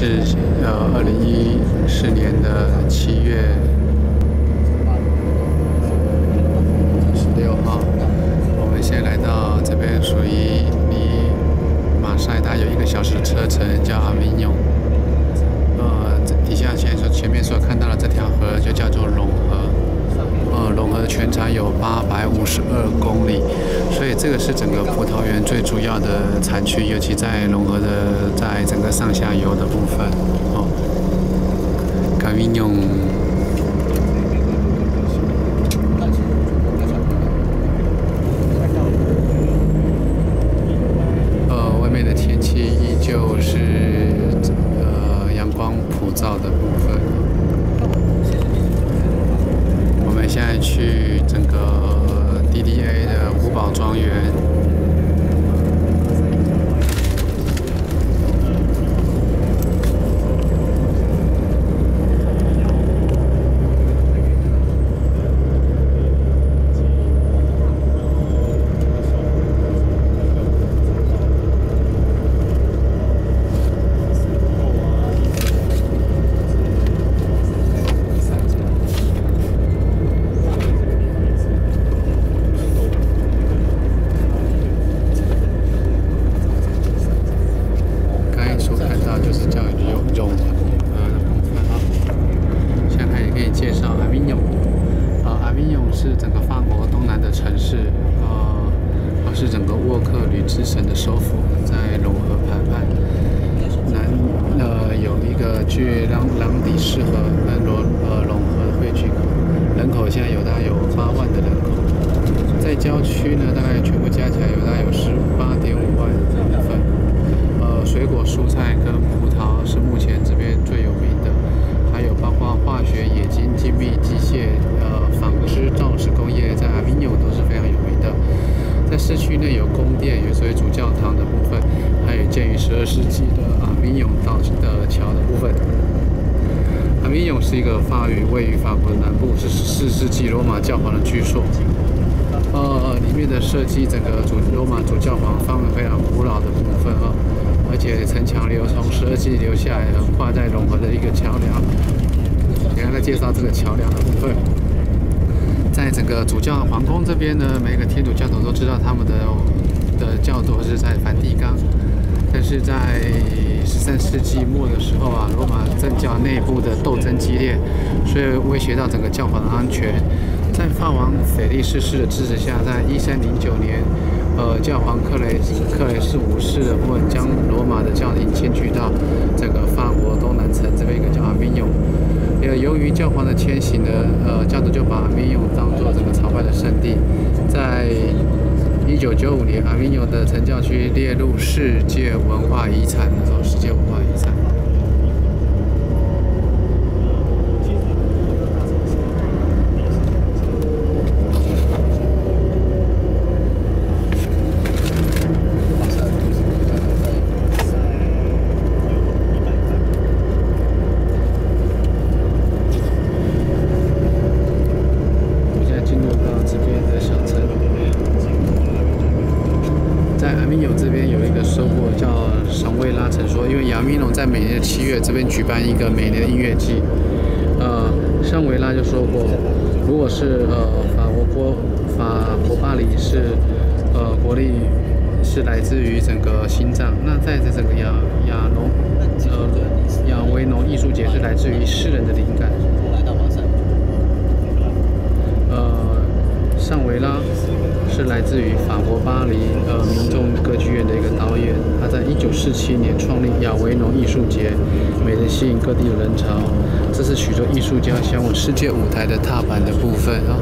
是呃二零一四年的七月十六号，我们现在来到这边，属于离马赛达有一个小时车程，叫阿明永。呃，底下现在所前面所看到的这条河就叫做龙河。呃，龙河全长有八百五十二公里，这个是整个葡萄园最主要的产区，尤其在融合的在整个上下游的部分。哦，卡米永。呃，外面的天气依旧是呃阳光普照的部分。我们现在去整个 DDA 的五宝庄园。刚才所看到就是叫永永呃的部分啊。现在开始给你介绍阿维永。啊，阿维永是整个法国东南的城市，呃，是整个沃克吕之神的首府，在龙河畔畔。南呃有一个距朗朗迪士和安罗呃龙河汇聚口，人口现在有大概有八万的人口。在郊区呢，大概全部加起来有大概有十八点五万的部分。呃，水果、蔬菜跟葡萄是目前这边最有名的，还有包括化学、冶金、精密机械、呃纺织、造纸工业，在阿维纽都是非常有名的。在市区内有宫殿，有所谓主教堂的部分，还有建于十二世纪的阿维纽道的桥的部分。阿维纽是一个法语，位于法国南部，是十四世纪罗马教皇的居所。呃，里面的设计，整个主罗马主教皇方面非常古老的部分啊，而且城墙留从十二世纪留下来横跨在融合的一个桥梁。给大家介绍这个桥梁的部分，整个主教皇宫这边呢，每个天主教徒都知道他们的的教徒是在梵蒂冈，但是在十三世纪末的时候啊，罗马正教内部的斗争激烈，所以威胁到整个教皇的安全。在法王腓力四世的支持下，在一三零九年，呃，教皇克雷克雷斯五世的部分将罗马的教廷迁居到这个法国东南城这边一个叫阿维永。呃，由于教皇的迁徙呢，呃，教徒就把阿维永当做整个朝拜的圣地。在一九九五年，阿维永的城教区列入世界文化遗产，哦，世界文化遗产。我现在进入到这边的小城，在阿米纽这边有一个收获叫神威拉城说，因为亚米农在每年的七月这边举办一个每年的音乐季，呃，圣维拉就说过，如果是呃法国国法国巴黎是呃国力是来自于整个心脏，那在这整个亚亚农呃亚维农艺术节是来自于诗人的灵感。呃，尚维拉是来自于法国巴黎呃民众歌剧院的一个导演，他在一九四七年创立亚维农艺术节，每年吸引各地的人潮。这是许多艺术家向往世界舞台的踏板的部分啊。